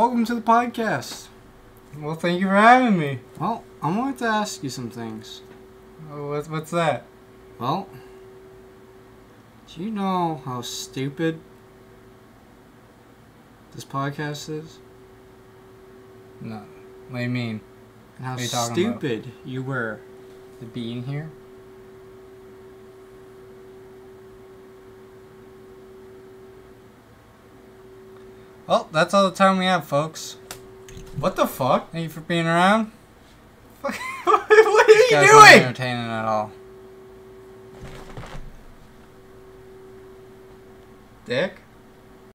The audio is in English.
Welcome to the podcast. Well, thank you for having me. Well, I wanted to ask you some things. Oh, What's, what's that? Well, do you know how stupid this podcast is? No. What do you mean? And how you talking about? stupid you were. To be in here? Well, that's all the time we have, folks. What the fuck? Thank you for being around. what are you guys aren't entertaining at all. Dick?